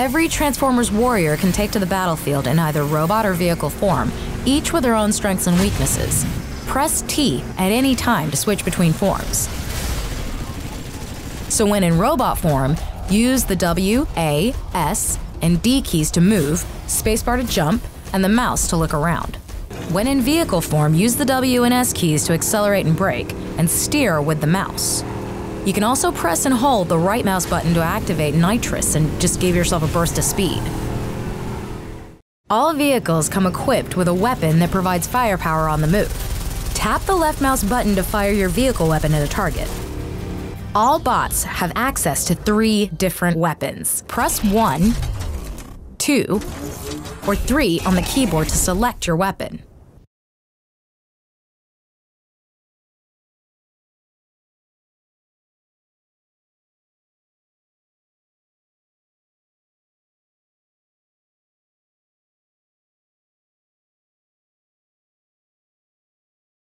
every Transformers warrior can take to the battlefield in either robot or vehicle form, each with their own strengths and weaknesses. Press T at any time to switch between forms. So when in robot form, use the W, A, S, and D keys to move, spacebar to jump, and the mouse to look around. When in vehicle form, use the W and S keys to accelerate and brake, and steer with the mouse. You can also press and hold the right mouse button to activate nitrous and just give yourself a burst of speed. All vehicles come equipped with a weapon that provides firepower on the move. Tap the left mouse button to fire your vehicle weapon at a target. All bots have access to three different weapons. Press 1, 2, or 3 on the keyboard to select your weapon.